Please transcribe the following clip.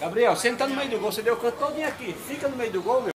Gabriel, senta no meio do gol. Você deu o canto todinho aqui. Fica no meio do gol, meu.